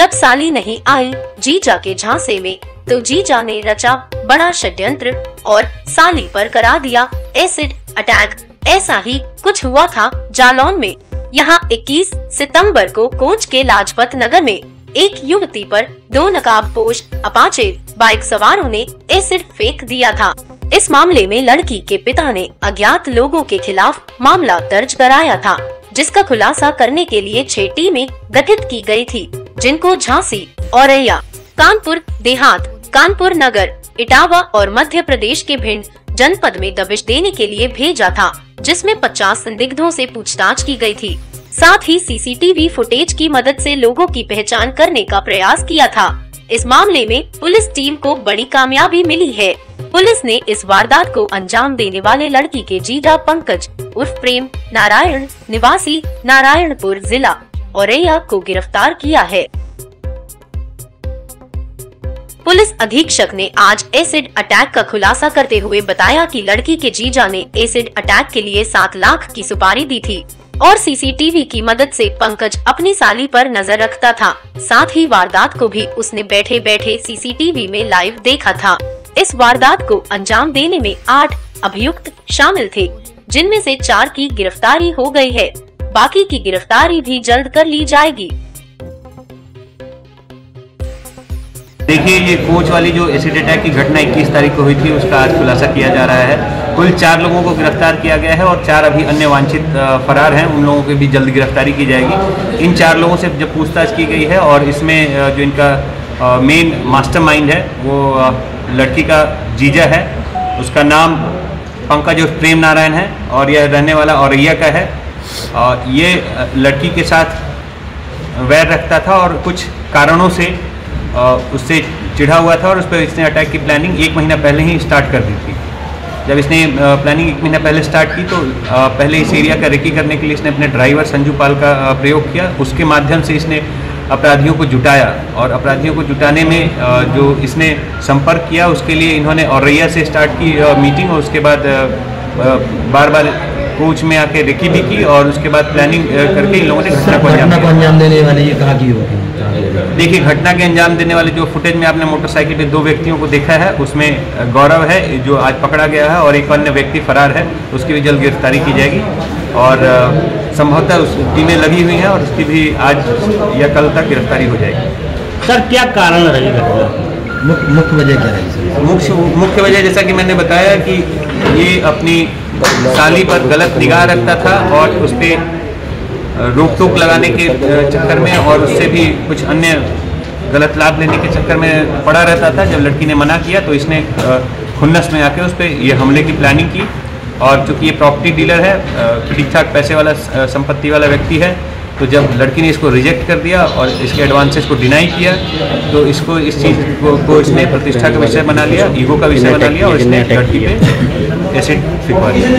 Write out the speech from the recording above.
जब साली नहीं आई जीजा के झांसे में तो जीजा ने रचा बड़ा षड्यंत्र और साली पर करा दिया एसिड अटैक ऐसा ही कुछ हुआ था जालौन में। यहाँ 21 सितंबर को कोच के लाजपत नगर में एक युवती पर दो नकाब पोश अपाचे बाइक सवारों ने एसिड फेंक दिया था। इस मामले में लड़की के पिता ने अज्ञात लोगों के खिलाफ मामला दर्ज कराया था, जिसका खुलासा करने के लिए छह टीमें गठित की गई थी। जिनको झांसी, औरैया, कानपुर, देहात, कानपुर नगर, इटावा और मध्य प्रदेश के भिंड जनपद में दबिश देने के लिए भेजा था, जिसमें 50 संदिग्धों से पूछताछ की गई थी। साथ ही सीसीटीवी फुटेज की मदद से लोगों की पहचान करने का प्रयास किया था। इस मामले में पुलिस टीम को बड़ी कामयाबी मिली है। पुलिस ने इस वारदात को अंजाम देने वाले लड़की के जीजा पंकज, उर्फ़ प्रेम, नारायण, निवासी, नारायणपुर जिला औरैया को गिरफ़्तार किया है। पुलिस अधीक्षक ने आज एसिड अटैक का खुलासा करते हुए बताया कि लड़की के जीजा ने एसिड अटैक के लिए सात लाख की सुपारी दी थी और सीसीटीवी की मदद से पंकज अपनी साली पर नज़र रखता था। साथ ही वारदात को भी उसने बैठे बैठे सीसीटीवी में लाइव देखा था। इस वारदात को अंजाम देने में आठ अभियुक्त शामिल थे, जिनमें से चार की गिरफ्तारी हो गई है। बाकी की गिरफ्तारी भी जल्द कर ली जाएगी। देखिए, ये कोच वाली जो एसिड अटैक की घटना 21 तारीख को हुई थी, उसका आज खुलासा किया जा रहा है। कुल चार लोगों को गिरफ़्तार किया गया है और चार अभी अन्य वांछित फरार हैं। उन लोगों की भी जल्द गिरफ्तारी की जाएगी। इन चार लोगों से जब पूछताछ की गई है और इसमें जो इनका मेन मास्टरमाइंड है, वो लड़की का जीजा है। उसका नाम पंकज प्रेम नारायण है और यह रहने वाला औरैया का है। ये लड़की के साथ वैर रखता था और कुछ कारणों से उससे चिढ़ा हुआ था और उस पर इसने अटैक की प्लानिंग एक महीना पहले ही स्टार्ट कर दी थी। जब इसने प्लानिंग एक महीना पहले स्टार्ट की तो पहले इस एरिया का रेकी करने के लिए इसने अपने ड्राइवर संजू पाल का प्रयोग किया। उसके माध्यम से इसने अपराधियों को जुटाया और अपराधियों को जुटाने में जो इसने संपर्क किया, उसके लिए इन्होंने औरैया से स्टार्ट की मीटिंग और उसके बाद बार बार कोच में आके रेकी भी की और उसके बाद प्लानिंग करके इन लोगों ने घटना को अंजाम देने वाले ये कहा की होगी देखिए घटना के अंजाम देने वाले जो फुटेज में आपने मोटरसाइकिल पे दो व्यक्तियों को देखा है उसमें गौरव है जो आज पकड़ा गया है और एक अन्य व्यक्ति फरार है उसकी भी जल्द गिरफ्तारी की जाएगी। और संभवतः उस टीमें लगी हुई हैं और उसकी भी आज या कल तक गिरफ्तारी हो जाएगी। सर क्या कारण रही घटना मुख्य वजह क्या रही मुख्य मुख्य वजह जैसा कि मैंने बताया कि ये अपनी साली पर गलत निगाह रखता था और उस पर रोक टोक लगाने के चक्कर में और उससे भी कुछ अन्य गलत लाभ लेने के चक्कर में पड़ा रहता था। जब लड़की ने मना किया तो इसने खुन्नस में आके उस पर ये हमले की प्लानिंग की और चूँकि ये प्रॉपर्टी डीलर है ठीक ठाक पैसे वाला संपत्ति वाला व्यक्ति है तो जब लड़की ने इसको रिजेक्ट कर दिया और इसके एडवांसेस को डिनाई किया तो इसको इस चीज़ को, को इसने प्रतिष्ठा का विषय बना लिया ईगो का विषय बना लिया और इसने लड़की पे एसिड फिकवा दिया।